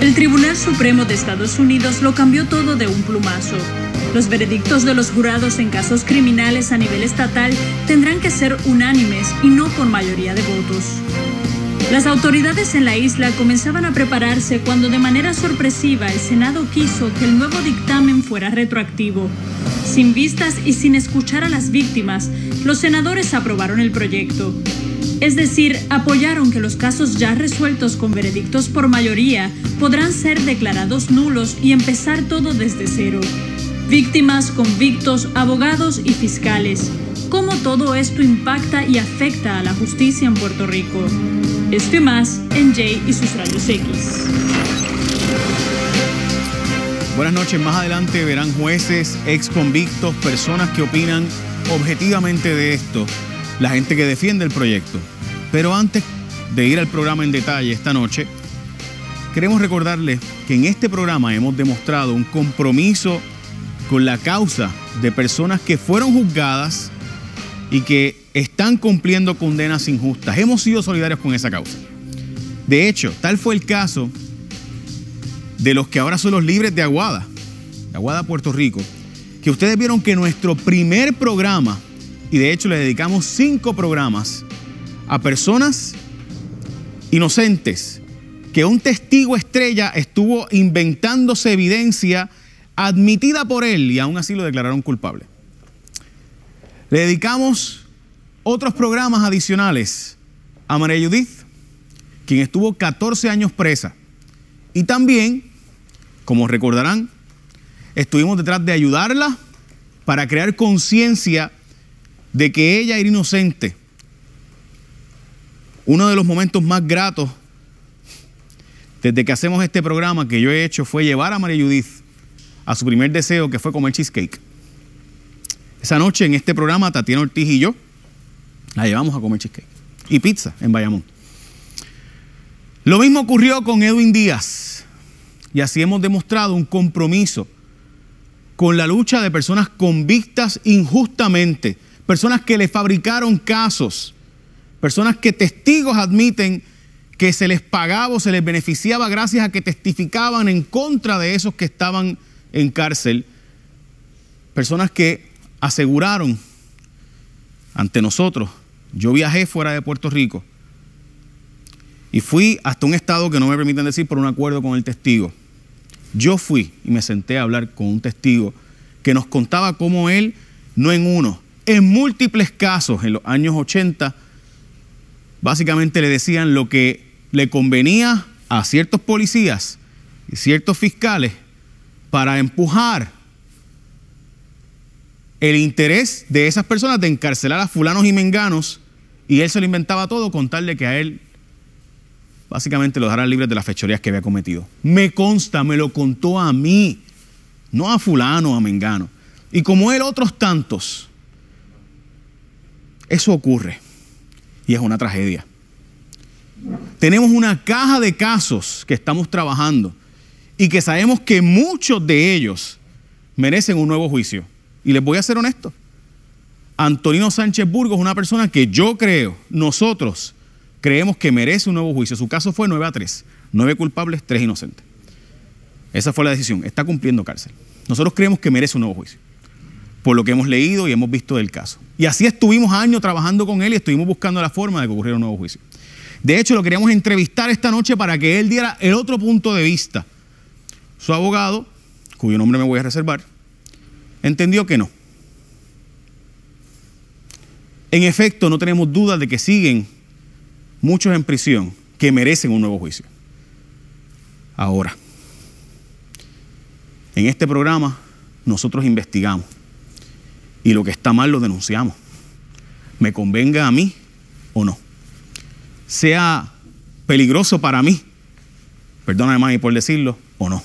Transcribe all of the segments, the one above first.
El Tribunal Supremo de Estados Unidos lo cambió todo de un plumazo. Los veredictos de los jurados en casos criminales a nivel estatal tendrán que ser unánimes y no por mayoría de votos. Las autoridades en la isla comenzaban a prepararse cuando de manera sorpresiva el Senado quiso que el nuevo dictamen fuera retroactivo. Sin vistas y sin escuchar a las víctimas, los senadores aprobaron el proyecto. Es decir, apoyaron que los casos ya resueltos con veredictos por mayoría podrán ser declarados nulos y empezar todo desde cero. Víctimas, convictos, abogados y fiscales. ¿Cómo todo esto impacta y afecta a la justicia en Puerto Rico? Esto y más en Jay y sus rayos X. Buenas noches, más adelante verán jueces, ex convictos, personas que opinan objetivamente de esto la gente que defiende el proyecto. Pero antes de ir al programa en detalle esta noche, queremos recordarles que en este programa hemos demostrado un compromiso con la causa de personas que fueron juzgadas y que están cumpliendo condenas injustas. Hemos sido solidarios con esa causa. De hecho, tal fue el caso de los que ahora son los libres de Aguada, de Aguada, Puerto Rico, que ustedes vieron que nuestro primer programa y de hecho le dedicamos cinco programas a personas inocentes que un testigo estrella estuvo inventándose evidencia admitida por él y aún así lo declararon culpable. Le dedicamos otros programas adicionales a María Judith, quien estuvo 14 años presa. Y también, como recordarán, estuvimos detrás de ayudarla para crear conciencia de que ella era inocente. Uno de los momentos más gratos desde que hacemos este programa que yo he hecho fue llevar a María Judith a su primer deseo que fue comer cheesecake. Esa noche en este programa Tatiana Ortiz y yo la llevamos a comer cheesecake y pizza en Bayamón. Lo mismo ocurrió con Edwin Díaz y así hemos demostrado un compromiso con la lucha de personas convictas injustamente personas que le fabricaron casos, personas que testigos admiten que se les pagaba o se les beneficiaba gracias a que testificaban en contra de esos que estaban en cárcel, personas que aseguraron ante nosotros, yo viajé fuera de Puerto Rico y fui hasta un estado que no me permiten decir por un acuerdo con el testigo. Yo fui y me senté a hablar con un testigo que nos contaba cómo él, no en uno, en múltiples casos en los años 80, básicamente le decían lo que le convenía a ciertos policías y ciertos fiscales para empujar el interés de esas personas de encarcelar a fulanos y menganos y él se lo inventaba todo con tal de que a él básicamente lo dejaran libre de las fechorías que había cometido. Me consta, me lo contó a mí, no a fulano, a mengano. Y como él, otros tantos eso ocurre y es una tragedia. Tenemos una caja de casos que estamos trabajando y que sabemos que muchos de ellos merecen un nuevo juicio. Y les voy a ser honesto. Antonino Sánchez Burgos es una persona que yo creo, nosotros creemos que merece un nuevo juicio. Su caso fue 9 a 3. 9 culpables, 3 inocentes. Esa fue la decisión. Está cumpliendo cárcel. Nosotros creemos que merece un nuevo juicio por lo que hemos leído y hemos visto del caso. Y así estuvimos años trabajando con él y estuvimos buscando la forma de que ocurriera un nuevo juicio. De hecho, lo queríamos entrevistar esta noche para que él diera el otro punto de vista. Su abogado, cuyo nombre me voy a reservar, entendió que no. En efecto, no tenemos dudas de que siguen muchos en prisión que merecen un nuevo juicio. Ahora, en este programa nosotros investigamos y lo que está mal lo denunciamos. Me convenga a mí o no. Sea peligroso para mí, perdóname por decirlo, o no.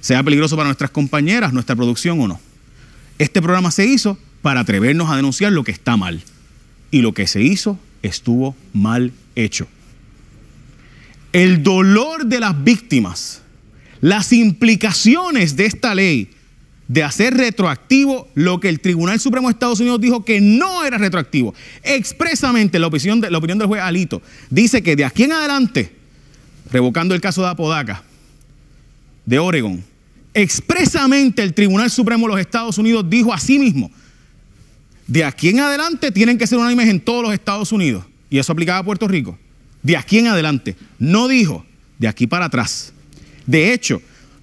Sea peligroso para nuestras compañeras, nuestra producción o no. Este programa se hizo para atrevernos a denunciar lo que está mal. Y lo que se hizo estuvo mal hecho. El dolor de las víctimas, las implicaciones de esta ley de hacer retroactivo lo que el Tribunal Supremo de Estados Unidos dijo que no era retroactivo. Expresamente la opinión, de, la opinión del juez Alito dice que de aquí en adelante, revocando el caso de Apodaca, de Oregon, expresamente el Tribunal Supremo de los Estados Unidos dijo a sí mismo, de aquí en adelante tienen que ser unánimes en todos los Estados Unidos. Y eso aplicaba a Puerto Rico. De aquí en adelante. No dijo de aquí para atrás. De hecho,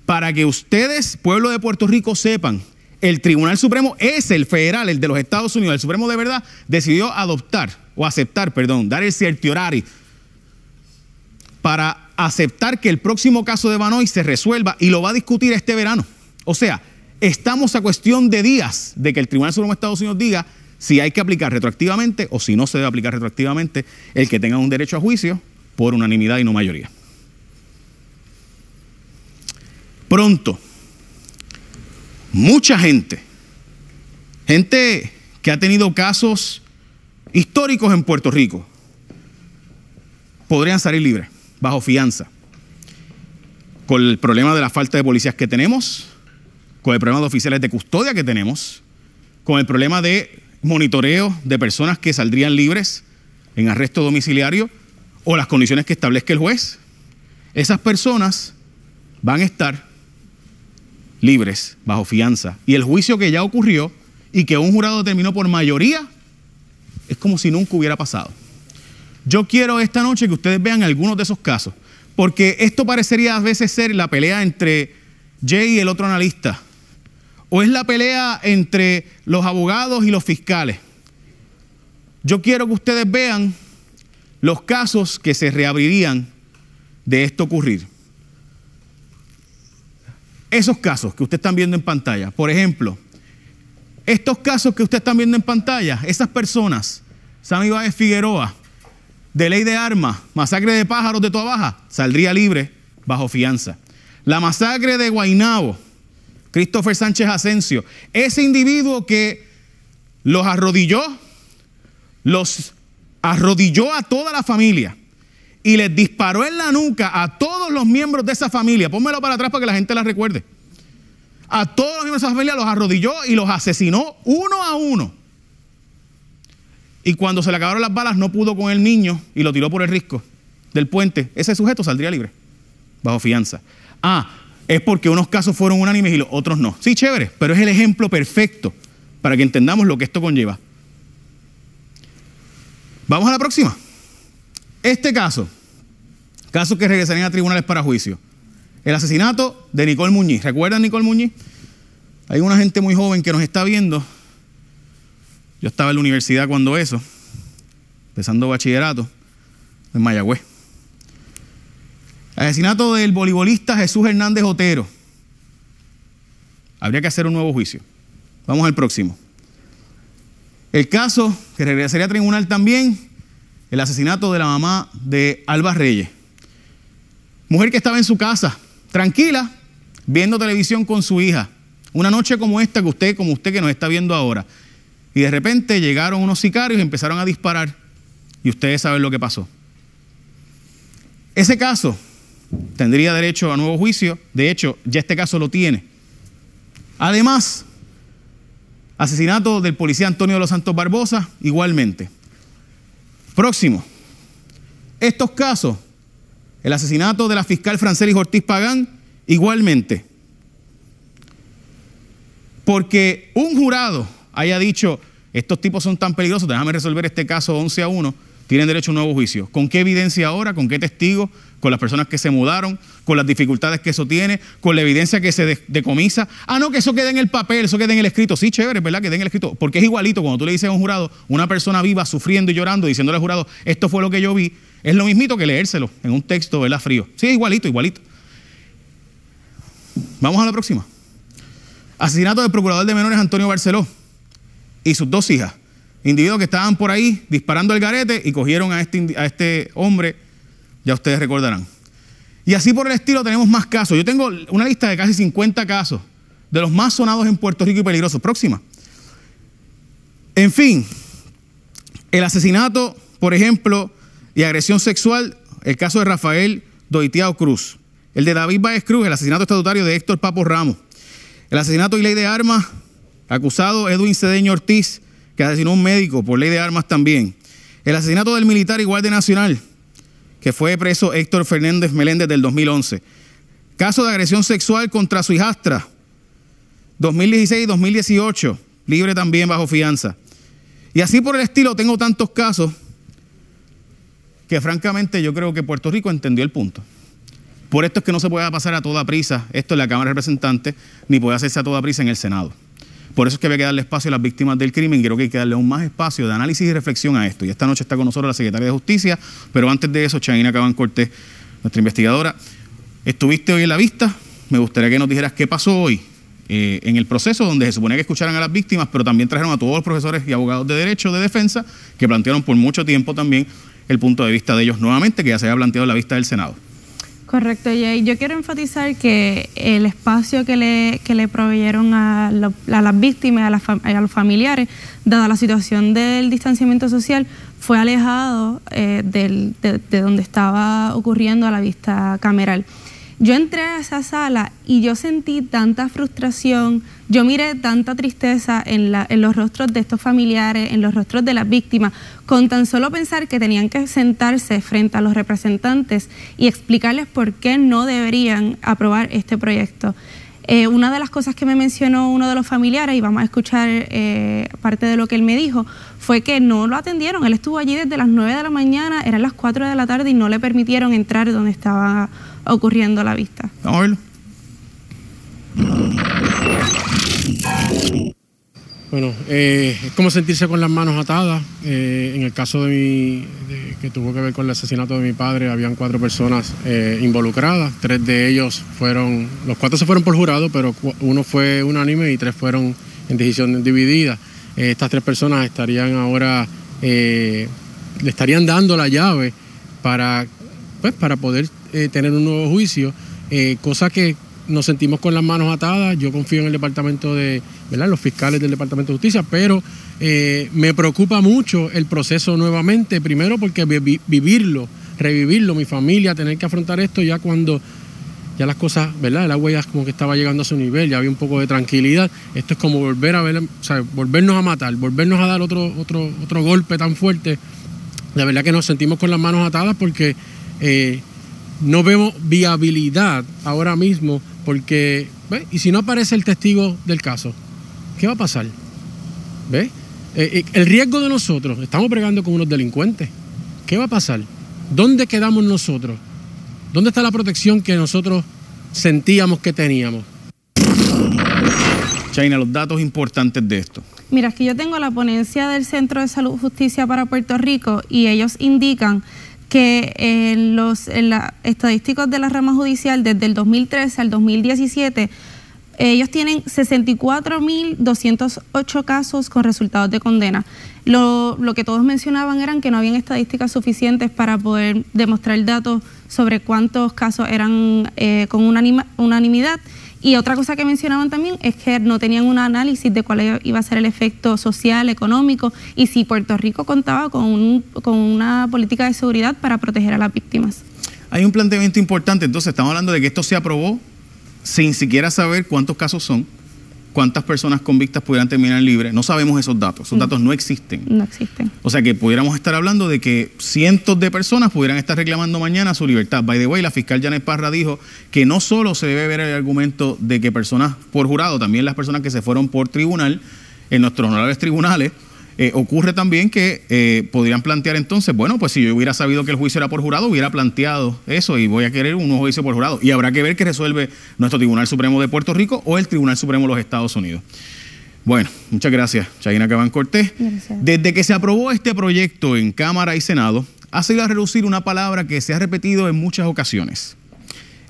para que ustedes, pueblo de Puerto Rico, sepan, el Tribunal Supremo es el federal, el de los Estados Unidos. El Supremo de verdad decidió adoptar, o aceptar, perdón, dar el certiorari para aceptar que el próximo caso de Banoy se resuelva y lo va a discutir este verano. O sea, estamos a cuestión de días de que el Tribunal Supremo de Estados Unidos diga si hay que aplicar retroactivamente o si no se debe aplicar retroactivamente el que tenga un derecho a juicio por unanimidad y no mayoría. Pronto, mucha gente, gente que ha tenido casos históricos en Puerto Rico, podrían salir libres, bajo fianza, con el problema de la falta de policías que tenemos, con el problema de oficiales de custodia que tenemos, con el problema de monitoreo de personas que saldrían libres en arresto domiciliario o las condiciones que establezca el juez. Esas personas van a estar libres bajo fianza. Y el juicio que ya ocurrió y que un jurado determinó por mayoría es como si nunca hubiera pasado. Yo quiero esta noche que ustedes vean algunos de esos casos, porque esto parecería a veces ser la pelea entre Jay y el otro analista ¿O es la pelea entre los abogados y los fiscales? Yo quiero que ustedes vean los casos que se reabrirían de esto ocurrir. Esos casos que ustedes están viendo en pantalla, por ejemplo, estos casos que ustedes están viendo en pantalla, esas personas, Sammy Báez Figueroa, de ley de armas, masacre de pájaros de Toa Baja, saldría libre bajo fianza. La masacre de Guainabo, Christopher Sánchez Asensio, ese individuo que los arrodilló, los arrodilló a toda la familia y les disparó en la nuca a todos los miembros de esa familia. Pónmelo para atrás para que la gente la recuerde. A todos los miembros de esa familia los arrodilló y los asesinó uno a uno. Y cuando se le acabaron las balas no pudo con el niño y lo tiró por el risco del puente. Ese sujeto saldría libre, bajo fianza. Ah, es porque unos casos fueron unánimes y los otros no. Sí, chévere, pero es el ejemplo perfecto para que entendamos lo que esto conlleva. Vamos a la próxima. Este caso, caso que regresarían a tribunales para juicio. El asesinato de Nicole Muñiz. ¿Recuerdan Nicole Muñiz? Hay una gente muy joven que nos está viendo. Yo estaba en la universidad cuando eso, empezando bachillerato en Mayagüez. Asesinato del voleibolista Jesús Hernández Otero. Habría que hacer un nuevo juicio. Vamos al próximo. El caso que regresaría a tribunal también, el asesinato de la mamá de Alba Reyes. Mujer que estaba en su casa, tranquila, viendo televisión con su hija. Una noche como esta que usted, como usted que nos está viendo ahora. Y de repente llegaron unos sicarios y empezaron a disparar. Y ustedes saben lo que pasó. Ese caso tendría derecho a nuevo juicio. De hecho, ya este caso lo tiene. Además, asesinato del policía Antonio de los Santos Barbosa, igualmente. Próximo. Estos casos, el asesinato de la fiscal Francelis Ortiz Pagán, igualmente. Porque un jurado haya dicho, estos tipos son tan peligrosos, déjame resolver este caso 11 a 1, tienen derecho a un nuevo juicio. ¿Con qué evidencia ahora? ¿Con qué testigos? ¿Con las personas que se mudaron? ¿Con las dificultades que eso tiene? ¿Con la evidencia que se decomisa? Ah, no, que eso quede en el papel, eso quede en el escrito. Sí, chévere, ¿verdad? Que quede en el escrito. Porque es igualito cuando tú le dices a un jurado, una persona viva sufriendo y llorando, diciéndole al jurado, esto fue lo que yo vi, es lo mismito que leérselo en un texto, ¿verdad? Frío. Sí, igualito, igualito. Vamos a la próxima. Asesinato del procurador de menores Antonio Barceló y sus dos hijas individuos que estaban por ahí disparando el garete y cogieron a este, a este hombre, ya ustedes recordarán. Y así por el estilo tenemos más casos. Yo tengo una lista de casi 50 casos de los más sonados en Puerto Rico y peligrosos. Próxima. En fin, el asesinato, por ejemplo, y agresión sexual, el caso de Rafael Doitiao Cruz. El de David Baez Cruz, el asesinato estatutario de Héctor Papo Ramos. El asesinato y ley de armas, acusado Edwin Cedeño Ortiz que asesinó un médico por ley de armas también. El asesinato del militar y guardia nacional, que fue preso Héctor Fernández Meléndez del 2011. Caso de agresión sexual contra su hijastra. 2016 y 2018. Libre también bajo fianza. Y así por el estilo tengo tantos casos que francamente yo creo que Puerto Rico entendió el punto. Por esto es que no se puede pasar a toda prisa esto en la Cámara de Representantes, ni puede hacerse a toda prisa en el Senado. Por eso es que hay que darle espacio a las víctimas del crimen. Creo que hay que darle aún más espacio de análisis y reflexión a esto. Y esta noche está con nosotros la secretaria de Justicia, pero antes de eso, Chaina Caban Cortés, nuestra investigadora, estuviste hoy en la vista. Me gustaría que nos dijeras qué pasó hoy eh, en el proceso donde se suponía que escucharan a las víctimas, pero también trajeron a todos los profesores y abogados de derecho de defensa que plantearon por mucho tiempo también el punto de vista de ellos nuevamente, que ya se había planteado la vista del Senado. Correcto, Jay. Yo quiero enfatizar que el espacio que le, que le proveyeron a, las víctimas, a, los familiares, dada la situación del distanciamiento social, fue alejado eh, de, de donde estaba ocurriendo a la vista cameral. Yo entré a esa sala y yo sentí tanta frustración, yo miré tanta tristeza en, los rostros de estos familiares, en los rostros de las víctimas, con tan solo pensar que tenían que sentarse frente a los representantes y explicarles por qué no deberían aprobar este proyecto. Eh, una de las cosas que me mencionó uno de los familiares, y vamos a escuchar eh, parte de lo que él me dijo, fue que no lo atendieron. Él estuvo allí desde las 9 de la mañana, eran las 4 de la tarde y no le permitieron entrar donde estaba ocurriendo a la vista. Vamos a verlo. Bueno, eh, es como sentirse con las manos atadas. Eh, en el caso de mi, que tuvo que ver con el asesinato de mi padre, habían cuatro personas eh, involucradas. Tres de ellos fueron, los cuatro se fueron por jurado, pero uno fue unánime y tres fueron en decisión dividida. estas tres personas estarían ahora, le estarían dando la llave para, pues, para poder tener un nuevo juicio, cosa que nos sentimos con las manos atadas. Yo confío en el departamento de, ¿verdad? Los fiscales del Departamento de Justicia, pero eh, me preocupa mucho el proceso nuevamente, primero porque vivirlo, revivirlo, mi familia, tener que afrontar esto ya cuando ya las cosas, ¿verdad? El agua ya como que estaba llegando a su nivel, ya había un poco de tranquilidad. Esto es como volver a ver, o sea, volvernos a matar, volvernos a dar otro, otro, otro golpe tan fuerte. La verdad que nos sentimos con las manos atadas porque eh, no vemos viabilidad ahora mismo porque, ¿ves? ¿Y si no aparece el testigo del caso? ¿Qué va a pasar? ¿Ves? Eh, eh, el riesgo de nosotros, estamos pregando con unos delincuentes. ¿Qué va a pasar? ¿Dónde quedamos nosotros? ¿Dónde está la protección que nosotros sentíamos que teníamos? China, los datos importantes de esto. Mira, aquí yo tengo la ponencia del Centro de Salud y Justicia para Puerto Rico y ellos indican que en los estadísticos de la rama judicial desde el 2013 al 2017 ellos tienen 64.208 casos con resultados de condena. Lo, que todos mencionaban eran que no habían estadísticas suficientes para poder demostrar datos sobre cuántos casos eran eh, con unanimidad y otra cosa que mencionaban también es que no tenían un análisis de cuál iba a ser el efecto social, económico y si Puerto Rico contaba con, con una política de seguridad para proteger a las víctimas. Hay un planteamiento importante, entonces estamos hablando de que esto se aprobó sin siquiera saber cuántos casos son cuántas personas convictas pudieran terminar libres. No sabemos esos datos, esos datos no existen. No existen. O sea que pudiéramos estar hablando de que cientos de personas pudieran estar reclamando mañana su libertad. By the way, la fiscal Janet Parra dijo que no solo se debe ver el argumento de que personas por jurado, también las personas que se fueron por tribunal, en nuestros honorables tribunales, eh, ocurre también que eh, podrían plantear entonces, bueno, pues si yo hubiera sabido que el juicio era por jurado, hubiera planteado eso y voy a querer un nuevo juicio por jurado. Y habrá que ver qué resuelve nuestro Tribunal Supremo de Puerto Rico o el Tribunal Supremo de los Estados Unidos. Bueno, muchas gracias, Chayina Cabán Cortés. Desde que se aprobó este proyecto en Cámara y Senado, ha salido a reducir una palabra que se ha repetido en muchas ocasiones.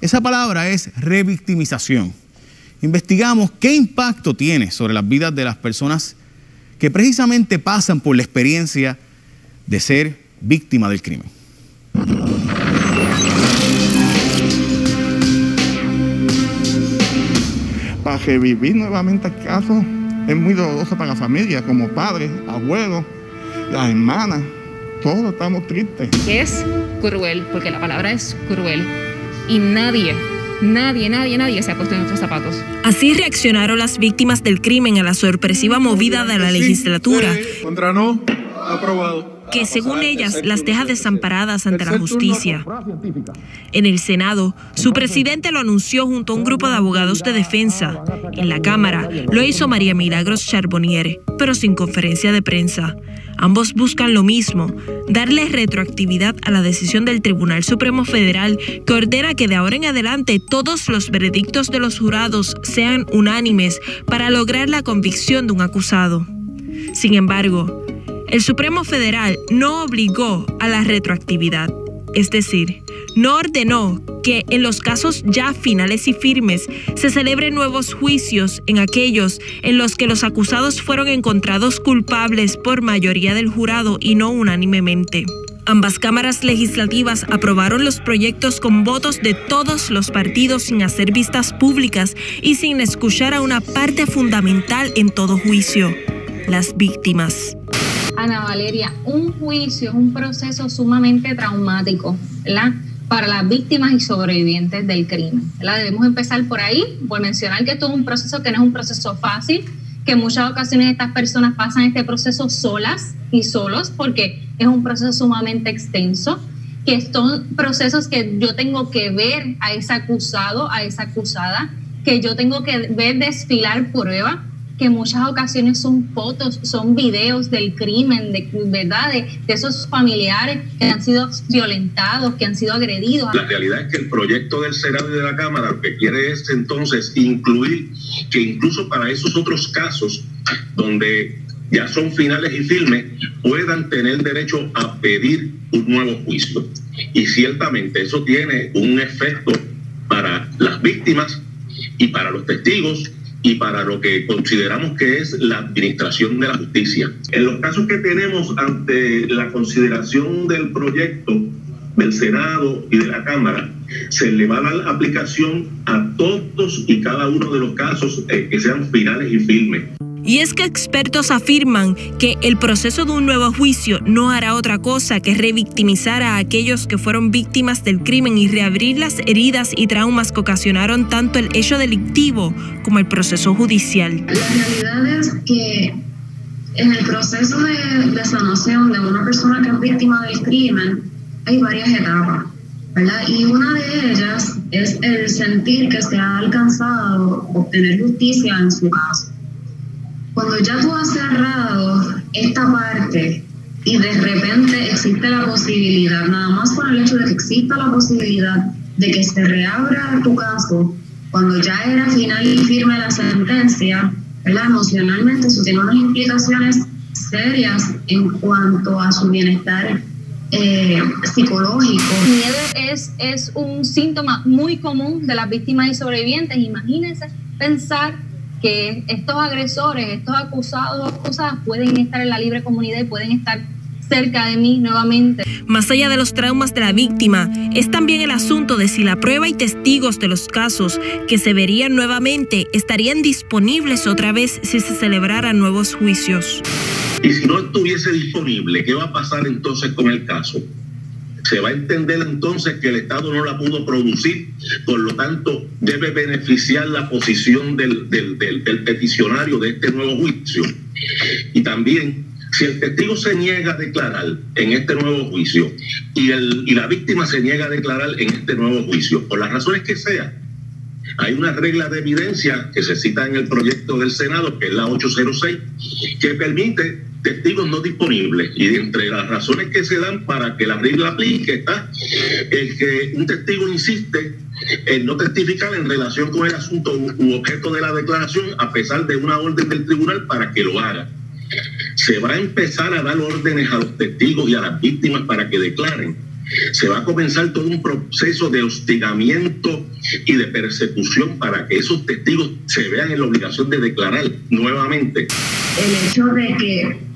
Esa palabra es revictimización. Investigamos qué impacto tiene sobre las vidas de las personas que precisamente pasan por la experiencia de ser víctima del crimen. Para revivir nuevamente el caso es muy doloroso para la familia, como padres, abuelos, las hermanas, todos estamos tristes. Es cruel, porque la palabra es cruel y nadie Nadie, nadie, nadie se ha puesto en nuestros zapatos. Así reaccionaron las víctimas del crimen a la sorpresiva movida de la legislatura. Contra no, aprobado. que según ellas las deja desamparadas ante la justicia. En el Senado, su presidente lo anunció junto a un grupo de abogados de defensa. En la Cámara lo hizo María Milagros Charbonnier, pero sin conferencia de prensa. Ambos buscan lo mismo, darle retroactividad a la decisión del Tribunal Supremo Federal que ordena que de ahora en adelante todos los veredictos de los jurados sean unánimes para lograr la convicción de un acusado. Sin embargo, el Supremo Federal no obligó a la retroactividad, es decir, no ordenó que en los casos ya finales y firmes se celebren nuevos juicios en aquellos en los que los acusados fueron encontrados culpables por mayoría del jurado y no unánimemente. Ambas cámaras legislativas aprobaron los proyectos con votos de todos los partidos sin hacer vistas públicas y sin escuchar a una parte fundamental en todo juicio, las víctimas. Ana Valeria, un juicio es un proceso sumamente traumático. Para las víctimas y sobrevivientes del crimen. ¿verdad? Debemos empezar por ahí, por mencionar que esto es un proceso que no es un proceso fácil, que en muchas ocasiones estas personas pasan este proceso solas y solos porque es un proceso sumamente extenso, que son procesos que yo tengo que ver a ese acusado, a esa acusada, que yo tengo que ver desfilar prueba, que en muchas ocasiones son fotos, son videos del crimen, de verdad, de, de, esos familiares que han sido violentados, que han sido agredidos. La realidad es que el proyecto del Senado y de la Cámara lo que quiere es entonces incluir que incluso para esos otros casos donde ya son finales y firmes, puedan tener derecho a pedir un nuevo juicio. Y ciertamente eso tiene un efecto para las víctimas y para los testigos y para lo que consideramos que es la administración de la justicia. En los casos que tenemos ante la consideración del proyecto del Senado y de la Cámara, se le va a dar aplicación a todos y cada uno de los casos eh, que sean finales y firmes. Y es que expertos afirman que el proceso de un nuevo juicio no hará otra cosa que revictimizar a aquellos que fueron víctimas del crimen y reabrir las heridas y traumas que ocasionaron tanto el hecho delictivo como el proceso judicial. La realidad es que en el proceso de, de sanación de una persona que es víctima del crimen hay varias etapas. ¿verdad? Y una de ellas es el sentir que se ha alcanzado obtener justicia en su caso cuando ya tú has cerrado esta parte y de repente existe la posibilidad, nada más por el hecho de que exista la posibilidad de que se reabra tu caso, cuando ya era final y firme la sentencia, ¿verdad? emocionalmente eso tiene unas implicaciones serias en cuanto a su bienestar eh, psicológico. Miedo es, es un síntoma muy común de las víctimas y sobrevivientes. Imagínense pensar que estos agresores, estos acusados o acusadas pueden estar en la libre comunidad y pueden estar cerca de mí nuevamente. Más allá de los traumas de la víctima, es también el asunto de si la prueba y testigos de los casos que se verían nuevamente estarían disponibles otra vez si se celebraran nuevos juicios. Y si no estuviese disponible, ¿qué va a pasar entonces con el caso? Se va a entender entonces que el Estado no la pudo producir, por lo tanto debe beneficiar la posición del, del, del, peticionario de este nuevo juicio. Y también, si el testigo se niega a declarar en este nuevo juicio y, el, y la víctima se niega a declarar en este nuevo juicio, por las razones que sea, hay una regla de evidencia que se cita en el proyecto del Senado, que es la 806, que permite testigos no disponibles. Y entre las razones que se dan para que la regla aplique está el que un testigo insiste en no testificar en relación con el asunto u objeto de la declaración a pesar de una orden del tribunal para que lo haga. Se va a empezar a dar órdenes a los testigos y a las víctimas para que declaren. Se va a comenzar todo un proceso de hostigamiento y de persecución para que esos testigos se vean en la obligación de declarar nuevamente. El hecho de que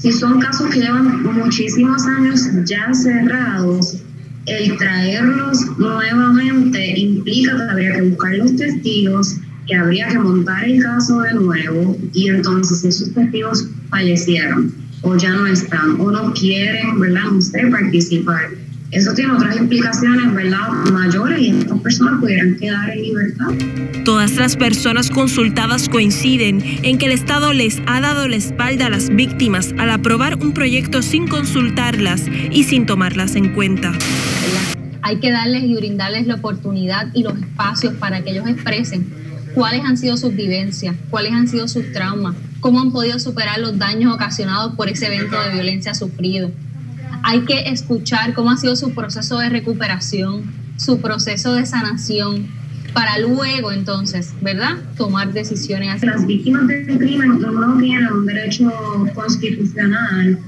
si son casos que llevan muchísimos años ya cerrados, el traerlos nuevamente implica que habría que buscar los testigos, que habría que montar el caso de nuevo y entonces esos testigos fallecieron o ya no están o no quieren, ¿verdad? Usted participar. Eso tiene otras implicaciones, ¿verdad? Mayores y estas personas pudieran quedar en libertad. Todas las personas consultadas coinciden en que el Estado les ha dado la espalda a las víctimas al aprobar un proyecto sin consultarlas y sin tomarlas en cuenta. Hay que darles y brindarles la oportunidad y los espacios para que ellos expresen cuáles han sido sus vivencias, cuáles han sido sus traumas, cómo han podido superar los daños ocasionados por ese evento de violencia sufrido hay que escuchar cómo ha sido su proceso de recuperación, su proceso de sanación, para luego entonces, ¿verdad?, tomar decisiones. Las víctimas del crimen no tienen un derecho constitucional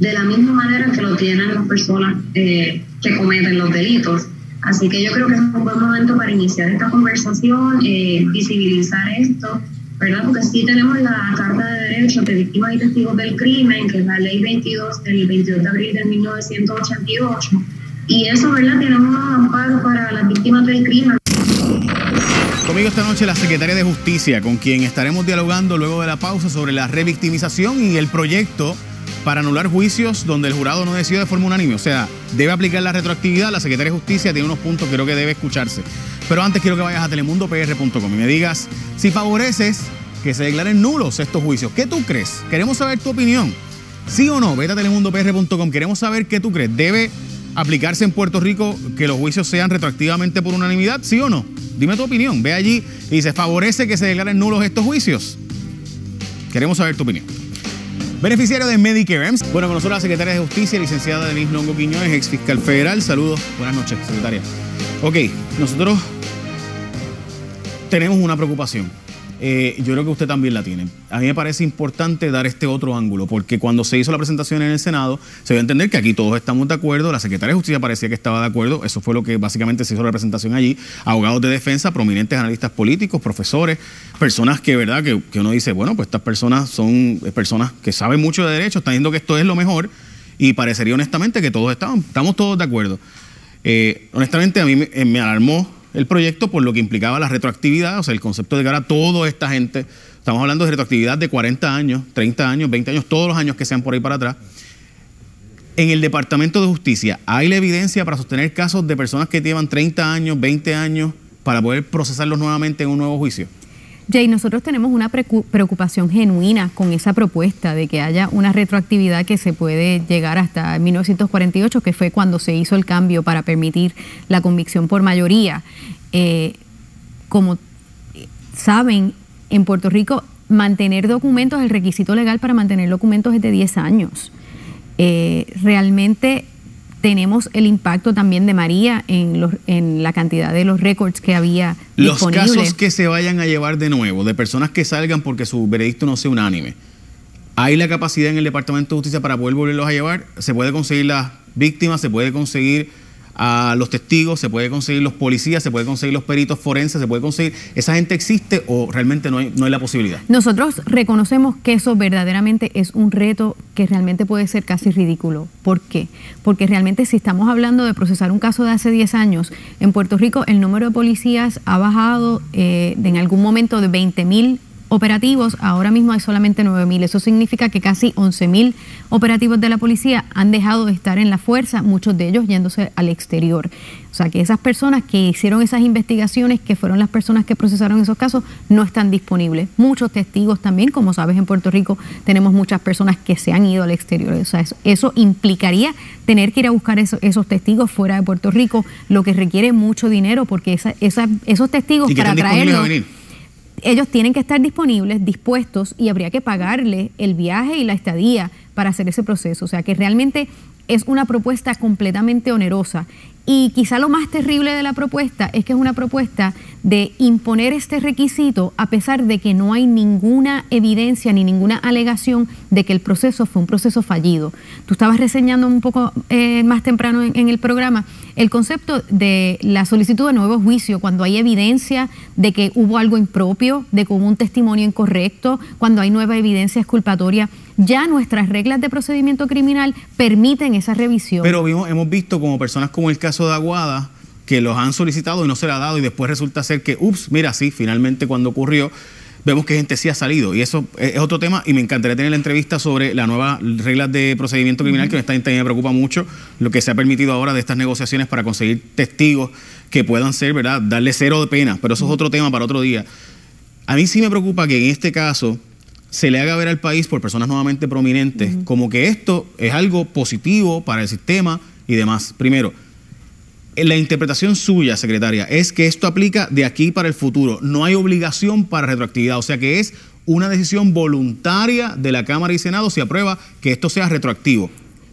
de la misma manera que lo tienen las personas eh, que cometen los delitos. Así que yo creo que es un buen momento para iniciar esta conversación, eh, visibilizar esto ¿verdad? Porque sí tenemos la Carta de Derechos de Víctimas y Testigos del Crimen, que es la Ley 22 del 22 de abril de 1988. Y eso, ¿verdad? Tiene unos amparos para las víctimas del crimen. Conmigo esta noche la secretaria de Justicia, con quien estaremos dialogando luego de la pausa sobre la revictimización y el proyecto para anular juicios donde el jurado no decidió de forma unánime. O sea, debe aplicar la retroactividad. La secretaria de Justicia tiene unos puntos que creo que debe escucharse. Pero antes quiero que vayas a telemundopr.com y me digas si favoreces que se declaren nulos estos juicios. ¿Qué tú crees? Queremos saber tu opinión. ¿Sí o no? Vete a telemundopr.com. Queremos saber qué tú crees. ¿Debe aplicarse en Puerto Rico que los juicios sean retroactivamente por unanimidad? ¿Sí o no? Dime tu opinión. Ve allí y dice, ¿favorece que se declaren nulos estos juicios? Queremos saber tu opinión. Beneficiario de Medicare. Bueno, con nosotros la secretaria de Justicia, licenciada Denise Longo Quiñones, ex fiscal federal. Saludos. Buenas noches, secretaria. Ok, nosotros tenemos una preocupación. Eh, yo creo que usted también la tiene. A mí me parece importante dar este otro ángulo, porque cuando se hizo la presentación en el Senado, se dio a entender que aquí todos estamos de acuerdo, la secretaria de Justicia parecía que estaba de acuerdo, eso fue lo que básicamente se hizo la presentación allí, abogados de defensa, prominentes analistas políticos, profesores, personas que, ¿verdad?, que, uno dice, bueno, pues estas personas son personas que saben mucho de derecho, están diciendo que esto es lo mejor, y parecería honestamente que todos estamos, estamos todos de acuerdo. Eh, honestamente, a mí me alarmó el proyecto por lo que implicaba la retroactividad, o sea, el concepto de que ahora toda esta gente, estamos hablando de retroactividad de 40 años, 30 años, 20 años, todos los años que sean por ahí para atrás. En el Departamento de Justicia, ¿hay la evidencia para sostener casos de personas que llevan 30 años, 20 años, para poder procesarlos nuevamente en un nuevo juicio? Jay, nosotros tenemos una preocupación genuina con esa propuesta de que haya una retroactividad que se puede llegar hasta 1948, que fue cuando se hizo el cambio para permitir la convicción por mayoría. Eh, como saben, en Puerto Rico mantener documentos, el requisito legal para mantener documentos es de 10 años. Eh, realmente tenemos el impacto también de María en, los, en la cantidad de los récords que había. Los casos que se vayan a llevar de nuevo, de personas que salgan porque su veredicto no sea unánime, ¿hay la capacidad en el Departamento de Justicia para poder volverlos a llevar? ¿Se puede conseguir las víctimas? ¿Se puede conseguir a los testigos, se puede conseguir los policías, se puede conseguir los peritos forenses, se puede conseguir. ¿Esa gente existe o realmente no hay, no hay la posibilidad? Nosotros reconocemos que eso verdaderamente es un reto que realmente puede ser casi ridículo. ¿Por qué? Porque realmente si estamos hablando de procesar un caso de hace 10 años, en Puerto Rico el número de policías ha bajado eh, en algún momento de 20 mil operativos, ahora mismo hay solamente 9.000. Eso significa que casi 11.000 operativos de la policía han dejado de estar en la fuerza, muchos de ellos yéndose al exterior. O sea que esas personas que hicieron esas investigaciones, que fueron las personas que procesaron esos casos, no están disponibles. Muchos testigos también, como sabes, en Puerto Rico tenemos muchas personas que se han ido al exterior. O sea, eso, implicaría tener que ir a buscar esos testigos fuera de Puerto Rico, lo que requiere mucho dinero porque esa, esos testigos para traerlos ellos tienen que estar disponibles, dispuestos y habría que pagarle el viaje y la estadía para hacer ese proceso. O sea que realmente es una propuesta completamente onerosa y quizá lo más terrible de la propuesta es que es una propuesta de imponer este requisito a pesar de que no hay ninguna evidencia ni ninguna alegación de que el proceso fue un proceso fallido. Tú estabas reseñando un poco eh, más temprano en, el programa el concepto de la solicitud de nuevo juicio cuando hay evidencia de que hubo algo impropio, de que hubo un testimonio incorrecto, cuando hay nueva evidencia exculpatoria. Ya nuestras reglas de procedimiento criminal permiten esa revisión. Pero hemos visto como personas como el caso de Aguada, que los han solicitado y no se le ha dado y después resulta ser que, ups, mira, sí, finalmente cuando ocurrió, vemos que gente sí ha salido. Y eso es otro tema. Y me encantaría tener la entrevista sobre la nueva reglas de procedimiento criminal, que me, me preocupa mucho lo que se ha permitido ahora de estas negociaciones para conseguir testigos que puedan ser, ¿verdad? Darle cero de pena. Pero eso es otro tema para otro día. A mí sí me preocupa que en este caso se le haga ver al país por personas nuevamente prominentes como que esto es algo positivo para el sistema y demás. Primero, la interpretación suya, secretaria, es que esto aplica de aquí para el futuro. No hay obligación para retroactividad, o sea que es una decisión voluntaria de la Cámara y Senado si aprueba que esto sea retroactivo.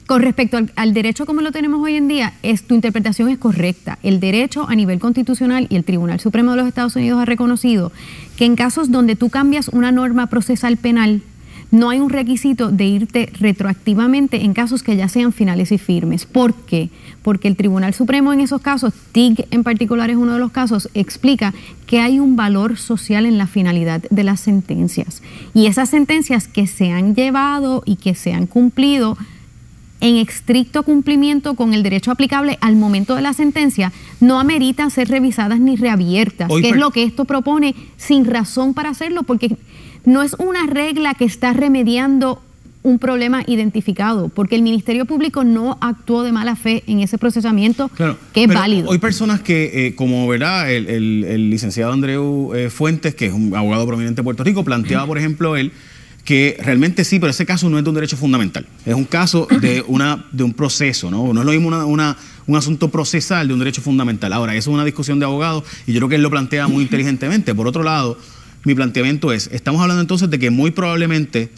Con respecto al, derecho como lo tenemos hoy en día, es, tu interpretación es correcta. El derecho a nivel constitucional y el Tribunal Supremo de los Estados Unidos ha reconocido que en casos donde tú cambias una norma procesal penal, no hay un requisito de irte retroactivamente en casos que ya sean finales y firmes. ¿Por qué? Porque el Tribunal Supremo en esos casos, TIG en particular es uno de los casos, explica que hay un valor social en la finalidad de las sentencias. Y esas sentencias que se han llevado y que se han cumplido en estricto cumplimiento con el derecho aplicable al momento de la sentencia, no ameritan ser revisadas ni reabiertas, que es lo que esto propone sin razón para hacerlo, porque no es una regla que está remediando un problema identificado, porque el Ministerio Público no actuó de mala fe en ese procesamiento, que es válido. Hay personas que, eh, como verá el, licenciado Andreu eh, Fuentes, que es un abogado prominente de Puerto Rico, planteaba, por ejemplo, él que realmente sí, pero ese caso no es de un derecho fundamental, es un caso de, una, de un proceso, ¿no? No es lo mismo una, un asunto procesal de un derecho fundamental. Ahora, eso es una discusión de abogados y yo creo que él lo plantea muy inteligentemente. Por otro lado, mi planteamiento es, estamos hablando entonces de que muy probablemente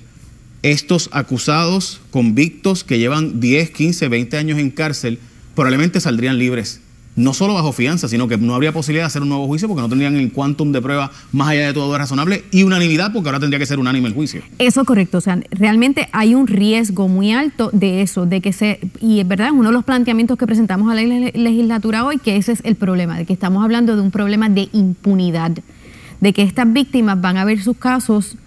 estos acusados, convictos que llevan 10, 15, 20 años en cárcel, probablemente saldrían libres. No solo bajo fianza, sino que no habría posibilidad de hacer un nuevo juicio porque no tendrían el quantum de prueba más allá de todo razonable y unanimidad porque ahora tendría que ser unánime el juicio. Eso es correcto, o sea, realmente hay un riesgo muy alto de eso, de que se, y es verdad, uno de los planteamientos que presentamos a la legislatura hoy, que ese es el problema, de que estamos hablando de un problema de impunidad de que estas víctimas van a ver sus casos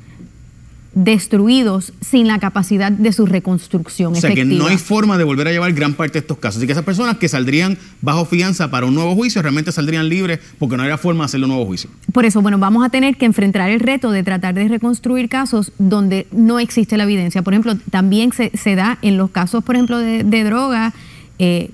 destruidos sin la capacidad de su reconstrucción. O sea que no hay forma de volver a llevar gran parte de estos casos. Así que esas personas que saldrían bajo fianza para un nuevo juicio realmente saldrían libres porque no habría forma de hacerle un nuevo juicio. Por eso, bueno, vamos a tener que enfrentar el reto de tratar de reconstruir casos donde no existe la evidencia. Por ejemplo, también se, da en los casos, por ejemplo, de, droga. Eh,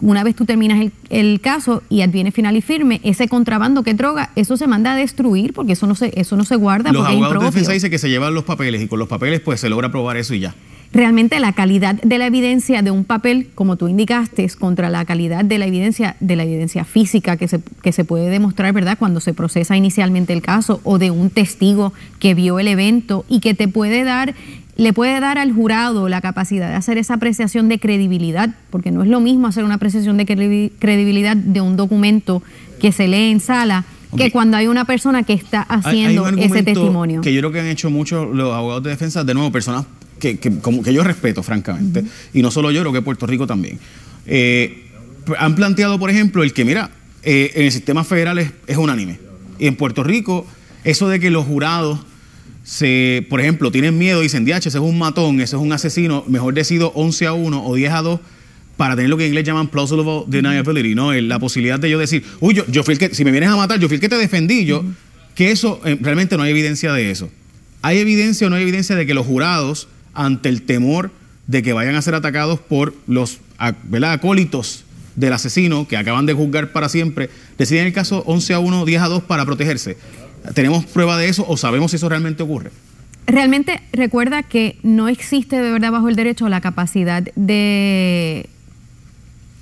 una vez tú terminas el, caso y adviene final y firme, ese contrabando que droga, eso se manda a destruir porque eso no se, eso no se guarda. Los abogados de defensa dicen que se llevan los papeles y con los papeles pues se logra probar eso y ya. Realmente la calidad de la evidencia de un papel, como tú indicaste, contra la calidad de la evidencia, de la evidencia física que se, que se puede demostrar, ¿verdad?, cuando se procesa inicialmente el caso, o de un testigo que vio el evento y que te puede dar le puede dar al jurado la capacidad de hacer esa apreciación de credibilidad, porque no es lo mismo hacer una apreciación de credibilidad de un documento que se lee en sala que cuando hay una persona que está haciendo ese testimonio. Que yo creo que han hecho muchos los abogados de defensa, de nuevo, personas que, como que yo respeto, francamente, y no solo yo, creo que Puerto Rico también. Eh, han planteado, por ejemplo, el que, mira, eh, en el sistema federal es, es unánime. Y en Puerto Rico, eso de que los jurados se, por ejemplo, tienen miedo, dicen, DH, ese es un matón, ese es un asesino, mejor decido 11 a 1 o 10 a 2 para tener lo que en inglés llaman plausible deniability, ¿no? La posibilidad de yo decir, uy, yo, yo fui el que, si me vienes a matar, yo fui el que te defendí, yo, que eso, eh, realmente no hay evidencia de eso. ¿Hay evidencia o no hay evidencia de que los jurados, ante el temor de que vayan a ser atacados por los acólitos del asesino que acaban de juzgar para siempre, deciden el caso 11 a 1, 10 a 2 para protegerse? ¿Tenemos prueba de eso o sabemos si eso realmente ocurre? Realmente recuerda que no existe de verdad bajo el derecho la capacidad de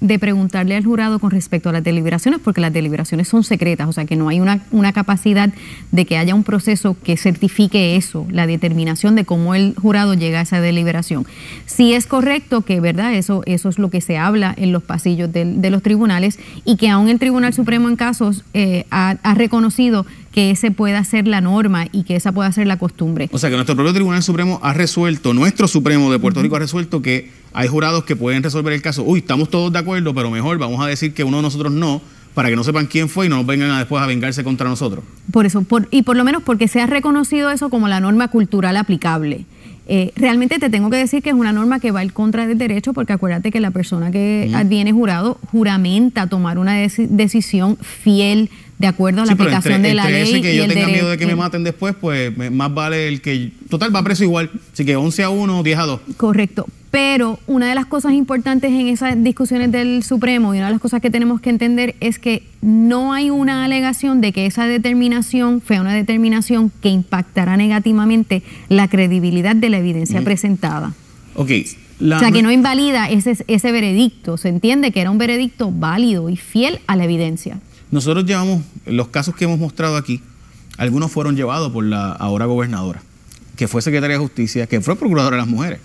de preguntarle al jurado con respecto a las deliberaciones, porque las deliberaciones son secretas, o sea que no hay una, una, capacidad de que haya un proceso que certifique eso, la determinación de cómo el jurado llega a esa deliberación. Si es correcto que, ¿verdad? Eso, eso es lo que se habla en los pasillos de, los tribunales y que aún el Tribunal Supremo en casos eh, ha, ha reconocido que ese pueda ser la norma y que esa pueda ser la costumbre. O sea que nuestro propio Tribunal Supremo ha resuelto, nuestro Supremo de Puerto Rico ha resuelto que hay jurados que pueden resolver el caso. Uy, estamos todos de acuerdo, pero mejor vamos a decir que uno de nosotros no, para que no sepan quién fue y no nos vengan después a vengarse contra nosotros. Por eso, y por lo menos porque se ha reconocido eso como la norma cultural aplicable. Eh, realmente te tengo que decir que es una norma que va en contra del derecho, porque acuérdate que la persona que viene jurado juramenta tomar una decisión fiel de acuerdo a la Sí, aplicación entre, de la entre ley ese y que yo el tenga miedo de que me maten después, pues más vale el que... Total, va preso igual. Así que 11 a 1, 10 a 2. Correcto. Pero una de las cosas importantes en esas discusiones del Supremo y una de las cosas que tenemos que entender es que no hay una alegación de que esa determinación fue una determinación que impactará negativamente la credibilidad de la evidencia presentada. Ok. la- o sea, que no invalida ese, ese veredicto. Se entiende que era un veredicto válido y fiel a la evidencia. Nosotros llevamos, los casos que hemos mostrado aquí, algunos fueron llevados por la ahora gobernadora, que fue secretaria de Justicia, que fue procuradora de las mujeres.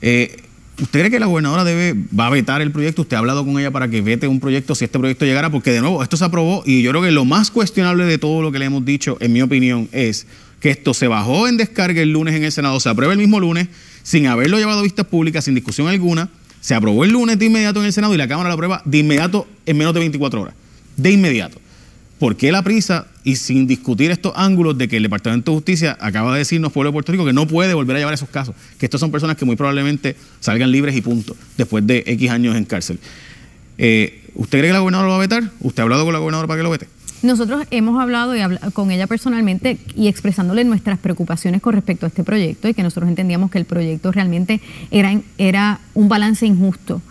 Eh, ¿Usted cree que la gobernadora debe, va a vetar el proyecto? ¿Usted ha hablado con ella para que vete un proyecto si este proyecto llegara? Porque de nuevo, esto se aprobó y yo creo que lo más cuestionable de todo lo que le hemos dicho, en mi opinión, es que esto se bajó en descarga el lunes en el Senado, se aprueba el mismo lunes, sin haberlo llevado a vistas públicas, sin discusión alguna, se aprobó el lunes de inmediato en el Senado y la Cámara lo aprueba de inmediato en menos de 24 horas. De inmediato. ¿Por qué la prisa y sin discutir estos ángulos de que el Departamento de Justicia acaba de decirnos, pueblo de Puerto Rico, que no puede volver a llevar esos casos? Que estos son personas que muy probablemente salgan libres y punto, después de X años en cárcel. Eh, ¿Usted cree que la gobernadora lo va a vetar? ¿Usted ha hablado con la gobernadora para que lo vete? Nosotros hemos hablado y habla- con ella personalmente y expresándole nuestras preocupaciones con respecto a este proyecto y que nosotros entendíamos que el proyecto realmente era, era un balance injusto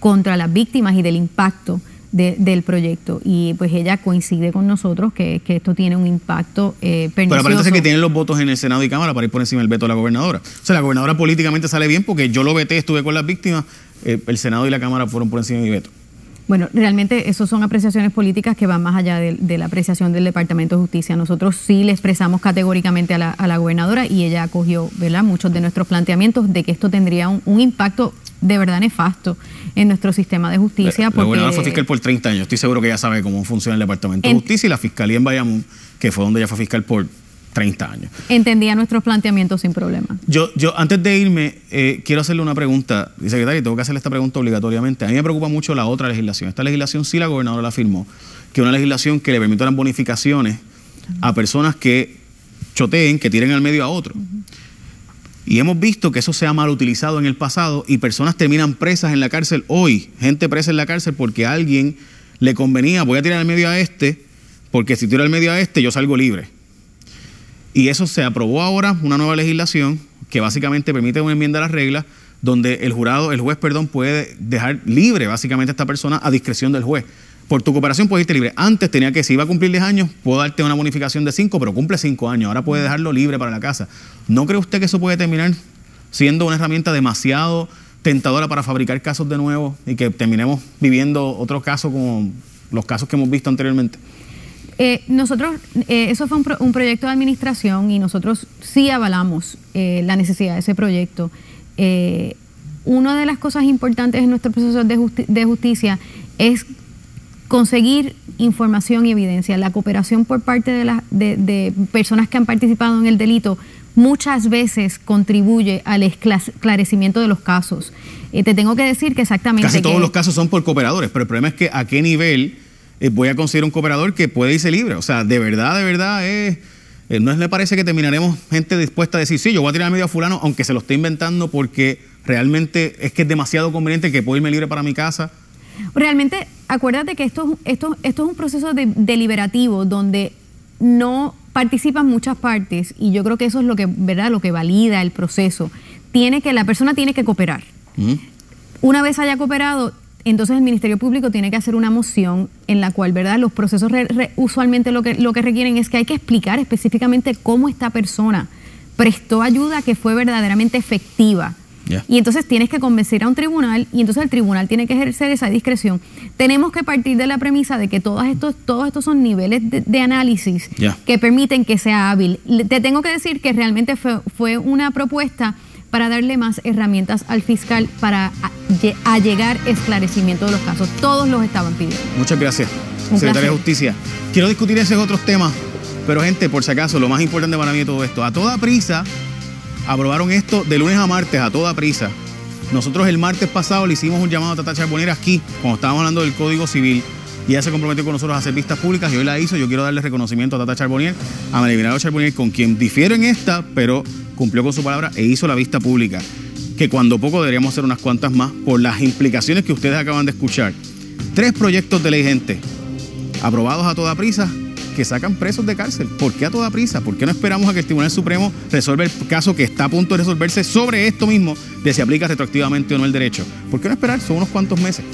contra las víctimas y del impacto de- del proyecto. Y pues ella coincide con nosotros que, que esto tiene un impacto eh, Pero pernicioso. parece que tienen los votos en el Senado y Cámara para ir por encima del veto de la gobernadora. O sea, la gobernadora políticamente sale bien porque yo lo veté, estuve con las víctimas, eh, el Senado y la Cámara fueron por encima de mi veto. Bueno, realmente eso son apreciaciones políticas que van más allá de, de la apreciación del Departamento de Justicia. Nosotros sí le expresamos categóricamente a la, a la gobernadora y ella acogió ¿verdad? muchos de nuestros planteamientos de que esto tendría un, un impacto de verdad nefasto en nuestro sistema de justicia. La, la porque- gobernadora fue fiscal por 30 años. Estoy seguro que ella sabe cómo funciona el Departamento de Justicia y la Fiscalía en Bayamón, que fue donde ella fue fiscal por 30 años. entendía nuestros planteamientos sin problema. Yo, yo antes de irme, eh, quiero hacerle una pregunta. Y secretario, tengo que hacerle esta pregunta obligatoriamente. A mí me preocupa mucho la otra legislación. Esta legislación sí la gobernadora la firmó, que es una legislación que le permite las bonificaciones a personas que choteen, que tiren al medio a otro. Y hemos visto que eso se ha mal utilizado en el pasado y personas terminan presas en la cárcel hoy, gente presa en la cárcel porque a alguien le convenía, voy a tirar al medio a este, porque si tiro al medio a este yo salgo libre. Y eso se aprobó ahora, una nueva legislación que básicamente permite una enmienda a las reglas donde el jurado, el juez, perdón, puede dejar libre básicamente a esta persona a discreción del juez. Por tu cooperación puedes irte libre. Antes tenía que, si iba a cumplir 10 años, puedo darte una bonificación de 5, pero cumple 5 años. Ahora puede dejarlo libre para la casa. ¿No cree usted que eso puede terminar siendo una herramienta demasiado tentadora para fabricar casos de nuevo y que terminemos viviendo otros casos como los casos que hemos visto anteriormente? Eh, nosotros, eh, eso fue un, pro- un proyecto de administración y nosotros sí avalamos eh, la necesidad de ese proyecto. Eh, una de las cosas importantes en nuestro proceso de, justi- de justicia es conseguir información y evidencia. La cooperación por parte de, la- de- de personas que han participado en el delito muchas veces contribuye al escla- esclarecimiento de los casos. Eh, te tengo que decir que exactamente... Casi todos los casos son por cooperadores, pero el problema es que a qué nivel eh, voy a conseguir un cooperador que puede irse libre. O sea, de verdad, de verdad, es, eh, no le parece que terminaremos gente dispuesta a decir, sí, yo voy a tirar medio a fulano, aunque se lo esté inventando porque realmente es que es demasiado conveniente que puedo irme libre para mi casa. Realmente, acuérdate que esto, es- esto, esto es un proceso de- deliberativo donde no participan muchas partes y yo creo que eso es lo que, ¿verdad? Lo que valida el proceso. Tiene que, la persona tiene que cooperar. Una vez haya cooperado, entonces el Ministerio Público tiene que hacer una moción en la cual, ¿verdad? Los procesos re- re- usualmente lo que, lo que requieren es que hay que explicar específicamente cómo esta persona prestó ayuda que fue verdaderamente efectiva. Y entonces tienes que convencer a un tribunal y entonces el tribunal tiene que ejercer esa discreción. Tenemos que partir de la premisa de que todos estos, todos estos son niveles de, de análisis que permiten que sea hábil. Te tengo que decir que realmente fue, fue una propuesta para darle más herramientas al fiscal para allegar esclarecimiento de los casos. Todos los estaban pidiendo. Muchas gracias, Un secretaria de. Justicia. Quiero discutir esos otros temas, pero gente, por si acaso, lo más importante para mí de todo esto, a toda prisa, aprobaron esto de lunes a martes, a toda prisa. Nosotros el martes pasado le hicimos un llamado a Tata Charbonnier aquí, cuando estábamos hablando del Código Civil, y ella se comprometió con nosotros a hacer vistas públicas y hoy la hizo. Yo quiero darle reconocimiento a Tata Charbonnier, a María Charbonnier, con quien difiero en esta, pero cumplió con su palabra e hizo la vista pública. Que cuando poco deberíamos hacer unas cuantas más por las implicaciones que ustedes acaban de escuchar. Tres proyectos de ley, gente, aprobados a toda prisa que sacan presos de cárcel. ¿Por qué a toda prisa? ¿Por qué no esperamos a que el Tribunal Supremo resuelva el caso que está a punto de resolverse sobre esto mismo, de si aplica retroactivamente o no el derecho? ¿Por qué no esperar? Son unos cuantos meses.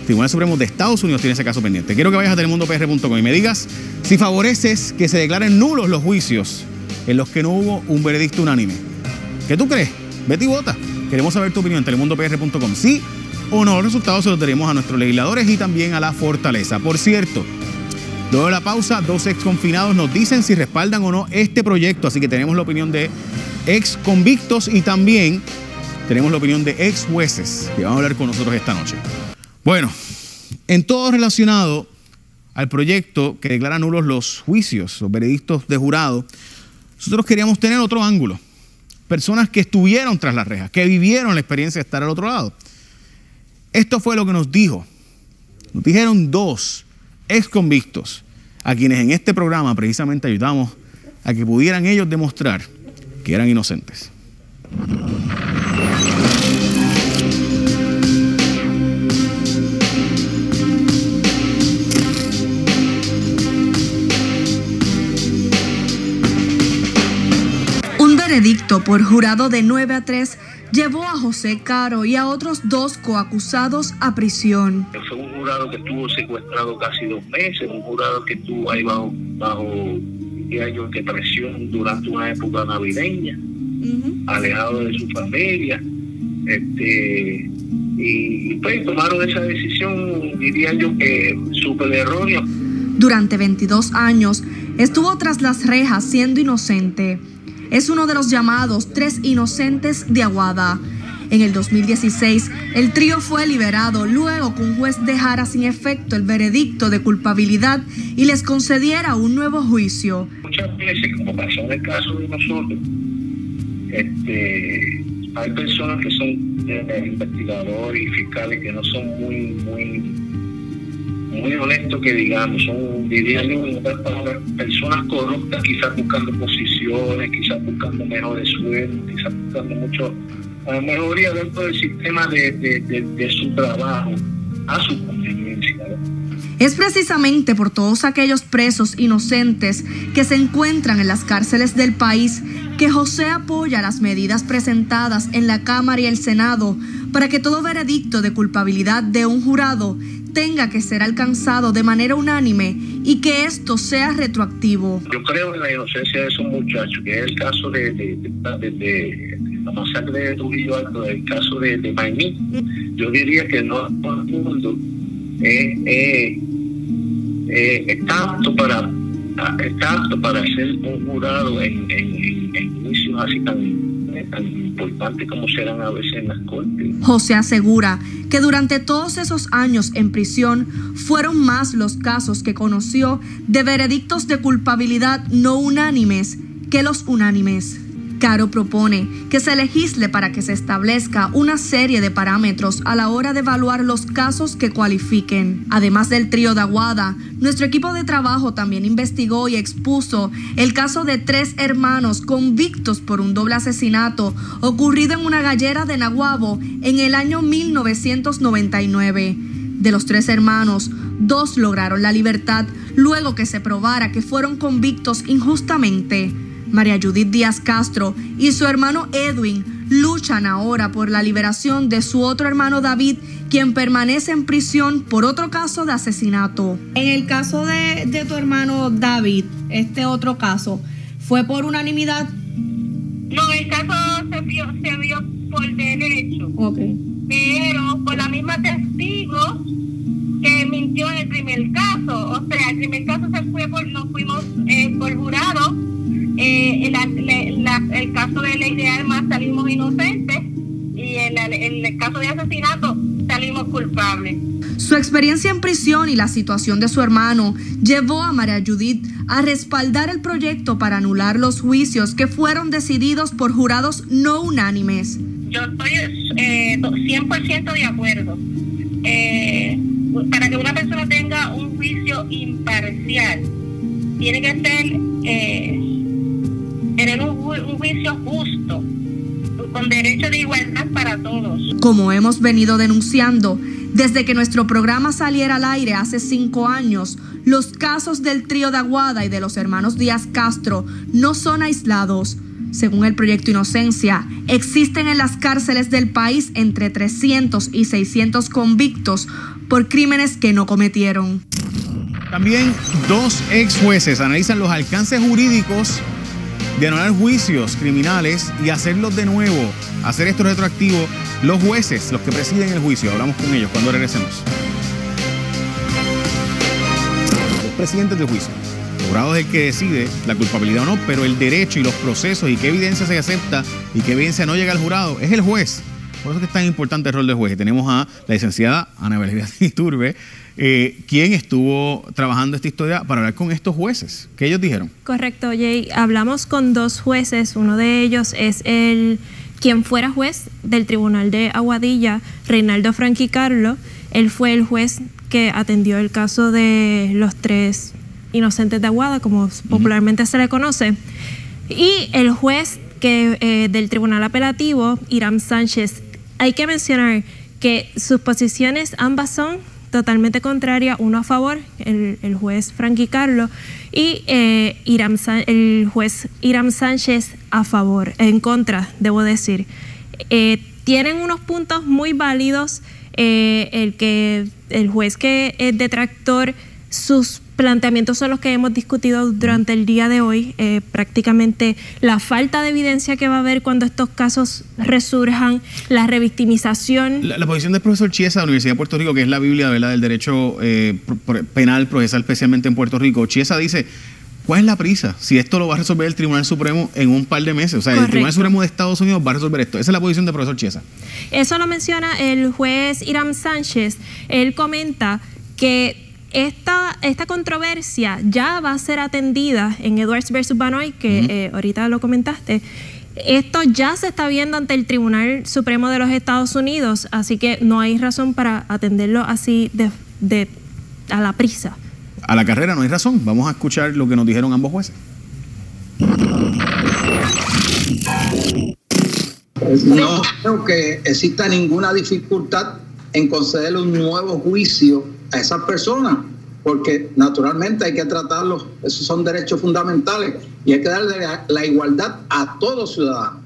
El Tribunal Supremo de Estados Unidos tiene ese caso pendiente. Quiero que vayas a telemundopr.com y me digas si favoreces que se declaren nulos los juicios en los que no hubo un veredicto unánime. ¿Qué tú crees? Vete y vota. Queremos saber tu opinión en telemundopr.com. Sí o no, los resultados se los daremos a nuestros legisladores y también a la fortaleza. Por cierto, luego de la pausa, dos ex confinados nos dicen si respaldan o no este proyecto, así que tenemos la opinión de ex convictos y también tenemos la opinión de ex jueces que van a hablar con nosotros esta noche. Bueno, en todo relacionado al proyecto que declara nulos los juicios, los veredictos de jurado, nosotros queríamos tener otro ángulo. Personas que estuvieron tras las rejas, que vivieron la experiencia de estar al otro lado. Esto fue lo que nos dijo. Nos dijeron dos ex convictos a quienes en este programa precisamente ayudamos a que pudieran ellos demostrar que eran inocentes. Veredicto por jurado de 9 a 3 llevó a José Caro y a otros dos coacusados a prisión. Fue un jurado que estuvo secuestrado casi dos meses, un jurado que estuvo ahí bajo, bajo años de presión durante una época navideña, alejado de su familia. Este, y pues tomaron esa decisión, diría yo que súper errónea. Durante 22 años estuvo tras las rejas siendo inocente es uno de los llamados Tres Inocentes de Aguada. En el 2016, el trío fue liberado luego que un juez dejara sin efecto el veredicto de culpabilidad y les concediera un nuevo juicio. Muchas veces, como pasó en el caso de nosotros, este, hay personas que son investigadores y fiscales que no son muy, muy muy honesto que digamos, son, diría yo, personas corruptas, quizás buscando posiciones, quizás buscando mejores sueldos, quizás buscando mucho la mejoría dentro del sistema de, de, su trabajo a su conveniencia. Es precisamente por todos aquellos presos inocentes que se encuentran en las cárceles del país que José apoya las medidas presentadas en la Cámara y el Senado para que todo veredicto de culpabilidad de un jurado tenga que ser alcanzado de manera unánime y que esto sea retroactivo. Yo creo en la inocencia de esos muchachos, que es el caso de, de, la masacre de Trujillo Alto, el caso de, de Yo diría que no todo el mundo apto para está apto para ser un jurado en, en, juicios así tan tan importante como serán a veces en las cortes. José asegura que durante todos esos años en prisión fueron más los casos que conoció de veredictos de culpabilidad no unánimes que los unánimes. Caro propone que se legisle para que se establezca una serie de parámetros a la hora de evaluar los casos que cualifiquen. Además del trío de Aguada, nuestro equipo de trabajo también investigó y expuso el caso de tres hermanos convictos por un doble asesinato ocurrido en una gallera de Nahuabo en el año 1999. De los tres hermanos, dos lograron la libertad luego que se probara que fueron convictos injustamente. María Judith Díaz Castro y su hermano Edwin luchan ahora por la liberación de su otro hermano David, quien permanece en prisión por otro caso de asesinato. En el caso de, tu hermano David, este otro caso, ¿fue por unanimidad? No, el caso se vio, se vio por derecho. Ok. Pero por la misma testigo que mintió en el primer caso. O sea, el primer caso se fue por, nos fuimos eh, por jurado eh, el caso de ley de armas salimos inocentes y en el, caso de asesinato salimos culpables. Su experiencia en prisión y la situación de su hermano llevó a María Judith a respaldar el proyecto para anular los juicios que fueron decididos por jurados no unánimes. Yo estoy eh, 100% de acuerdo. Eh, para que una persona tenga un juicio imparcial, tiene que ser eh, tener un, juicio justo, con derecho de igualdad para todos. Como hemos venido denunciando, Desde que nuestro programa saliera al aire hace cinco años, los casos del trío de Aguada y de los hermanos Díaz Castro no son aislados. Según el proyecto Inocencia, existen en las cárceles del país entre 300 y 600 convictos por crímenes que no cometieron. También dos ex jueces analizan los alcances jurídicos de anular juicios criminales y hacerlos de nuevo, hacer esto retroactivo, los jueces, los que presiden el juicio. Hablamos con ellos cuando regresemos. Los presidentes del juicio. Jurado es el que decide la culpabilidad o no, pero el derecho y los procesos y qué evidencia se acepta y qué evidencia no llega al jurado es el juez. Por eso es que es tan importante el rol del juez. Tenemos a la licenciada Ana Belén Turbe, eh, quien estuvo trabajando esta historia para hablar con estos jueces. ¿Qué ellos dijeron? Correcto, Jay. Hablamos con dos jueces. Uno de ellos es el quien fuera juez del Tribunal de Aguadilla, Reinaldo Franqui Carlo. Él fue el juez que atendió el caso de los tres inocentes de Aguada, como popularmente se le conoce. Y el juez que, eh, del Tribunal Apelativo, Iram Sánchez, hay que mencionar que sus posiciones ambas son totalmente contrarias, uno a favor, el, juez Frankie Carlo, y eh, el juez Iram Sánchez a favor, en contra, debo decir. Eh, tienen unos puntos muy válidos, el que el juez que es detractor, sus planteamientos son los que hemos discutido durante el día de hoy. Eh, prácticamente la falta de evidencia que va a haber cuando estos casos resurjan, la revictimización. La, posición del profesor Chiesa de la Universidad de Puerto Rico, que es la Biblia ¿verdad? del derecho eh, penal procesal, especialmente en Puerto Rico, Chiesa dice. ¿Cuál es la prisa? Si esto lo va a resolver el Tribunal Supremo en un par de meses. O sea, el Tribunal Supremo de Estados Unidos va a resolver esto. Esa es la posición del profesor Chiesa. Eso lo menciona el juez Iram Sánchez. Él comenta que esta, esta controversia ya va a ser atendida en Edwards versus Banoy, que eh, ahorita lo comentaste. Esto ya se está viendo ante el Tribunal Supremo de los Estados Unidos, así que no hay razón para atenderlo así de, a la prisa. A la carrera no hay razón. Vamos a escuchar lo que nos dijeron ambos jueces. No creo que exista ninguna dificultad en conceder un nuevo juicio a esas personas, porque naturalmente hay que tratarlos, esos son derechos fundamentales y hay que darle la, igualdad a todos ciudadanos.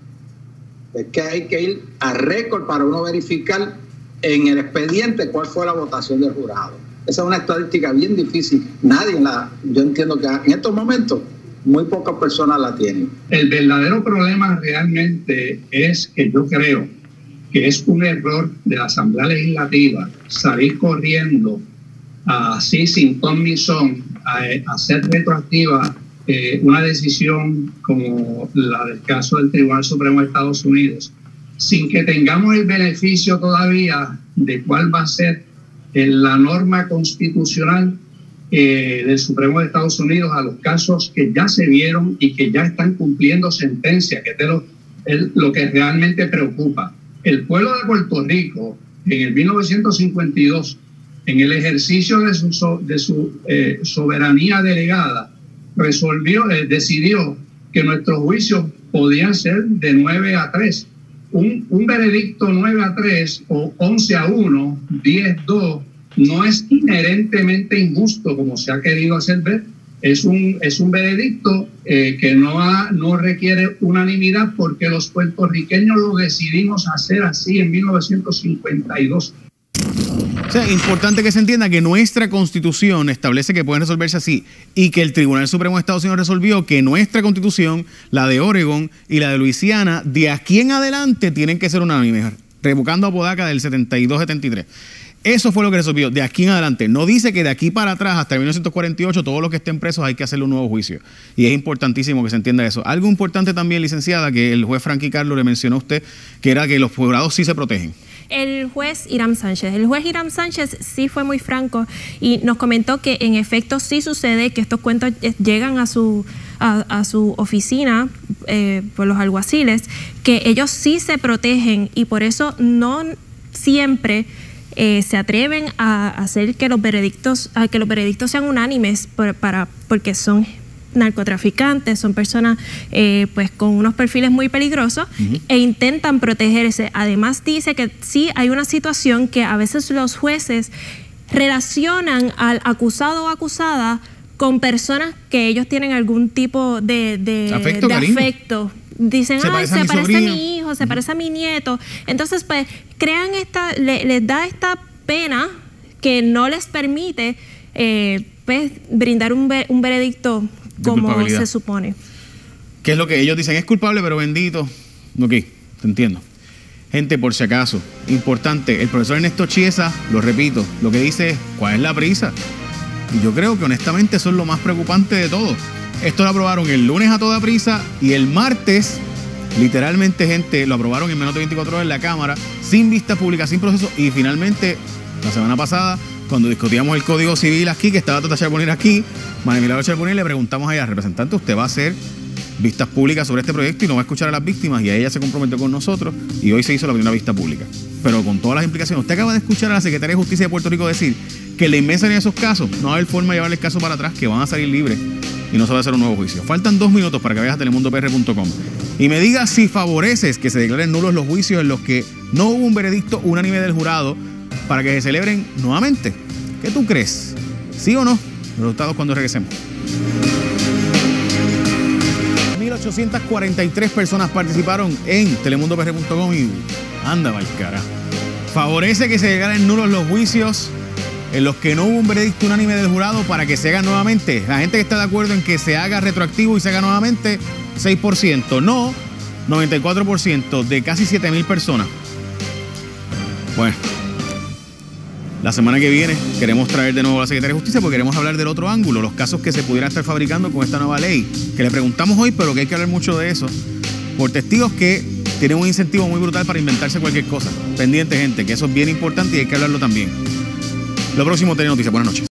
Es que hay que ir a récord para uno verificar en el expediente cuál fue la votación del jurado. Esa es una estadística bien difícil. Nadie la, yo entiendo que en estos momentos muy pocas personas la tienen. El verdadero problema realmente es que yo creo que es un error de la Asamblea Legislativa salir corriendo así sin ton a, hacer retroactiva eh, una decisión como la del caso del Tribunal Supremo de Estados Unidos, sin que tengamos el beneficio todavía de cuál va a ser eh, la norma constitucional eh, del Supremo de Estados Unidos a los casos que ya se vieron y que ya están cumpliendo sentencia, que es lo que realmente preocupa. El pueblo de Puerto Rico en el 1952, en el ejercicio de su, de su eh, soberanía delegada, resolvió, eh, decidió que nuestros juicios podían ser de 9 a 3. Un, un veredicto 9 a 3 o 11 a 1, 10 a 2, no es inherentemente injusto como se ha querido hacer ver, es un, es un veredicto eh, que no, no requiere unanimidad porque los puertorriqueños lo decidimos hacer así en 1952. O sea, importante que se entienda que nuestra constitución establece que pueden resolverse así y que el Tribunal Supremo de Estados Unidos resolvió que nuestra constitución, la de Oregon y la de Luisiana, de aquí en adelante tienen que ser unánimes, revocando a Podaca del 72-73. Eso fue lo que resolvió de aquí en adelante. No dice que de aquí para atrás, hasta 1948, todos los que estén presos hay que hacerle un nuevo juicio. Y es importantísimo que se entienda eso. Algo importante también, licenciada, que el juez Frankie Carlos le mencionó a usted, que era que los jurados sí se protegen. El juez Iram Sánchez. El juez Iram Sánchez sí fue muy franco y nos comentó que en efecto sí sucede que estos cuentos llegan a su, a, su oficina eh, por los alguaciles, que ellos sí se protegen y por eso no siempre eh, se atreven a hacer que los veredictos, a que los veredictos sean unánimes para, porque son narcotraficantes, son personas eh, pues con unos perfiles muy peligrosos e intentan protegerse. Además dice que sí hay una situación que a veces los jueces relacionan al acusado o acusada con personas que ellos tienen algún tipo de, de afecto, Dicen, se parece, a, mi hijo, se parece a mi nieto. Entonces, pues, crean esta, les da esta pena que no les permite eh, pues, brindar un, un veredicto como se supone. ¿Qué es lo que ellos dicen? Es culpable, pero bendito. Ok, te entiendo. Gente, por si acaso, importante, el profesor Ernesto Chiesa, lo repito, lo que dice es, ¿cuál es la prisa? Y yo creo que honestamente eso es lo más preocupante de todo. Esto lo aprobaron el lunes a toda prisa y el martes, literalmente, gente, lo aprobaron en menos de 24 horas en la Cámara, sin vista pública, sin proceso, y finalmente, la semana pasada, cuando discutíamos el Código Civil aquí, que estaba Tata Charbonnier aquí, María Milagro Charbonnier, le preguntamos a ella, representante, ¿usted va a hacer vistas públicas sobre este proyecto y no va a escuchar a las víctimas y ella se comprometió con nosotros y hoy se hizo la primera vista pública. Pero con todas las implicaciones, usted acaba de escuchar a la Secretaria de Justicia de Puerto Rico decir que la inmensa de esos casos no va a haber forma de llevarle el caso para atrás, que van a salir libres y no se va a hacer un nuevo juicio. Faltan dos minutos para que vayas a telemundopr.com y me digas si favoreces que se declaren nulos los juicios en los que no hubo un veredicto unánime del jurado para que se celebren nuevamente. ¿Qué tú crees? ¿Sí o no? Resultados cuando regresemos. 1.843 personas participaron en telemundopr.com y anda, cara. Favorece que se llegaran nulos los juicios en los que no hubo un veredicto unánime del jurado para que se haga nuevamente. La gente que está de acuerdo en que se haga retroactivo y se haga nuevamente, 6%. No, 94% de casi 7.000 personas. Bueno. La semana que viene queremos traer de nuevo a la Secretaría de Justicia porque queremos hablar del otro ángulo, los casos que se pudieran estar fabricando con esta nueva ley, que le preguntamos hoy, pero que hay que hablar mucho de eso, por testigos que tienen un incentivo muy brutal para inventarse cualquier cosa. Pendiente, gente, que eso es bien importante y hay que hablarlo también. Lo próximo, tener noticias. Buenas noches.